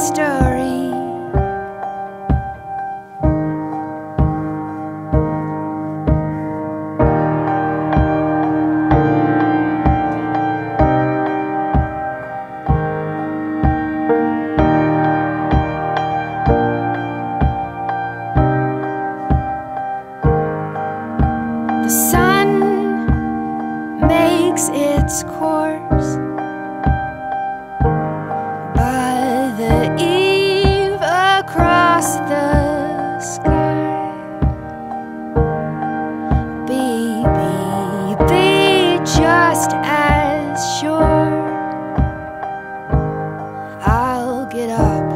story. The sun makes its course. get up.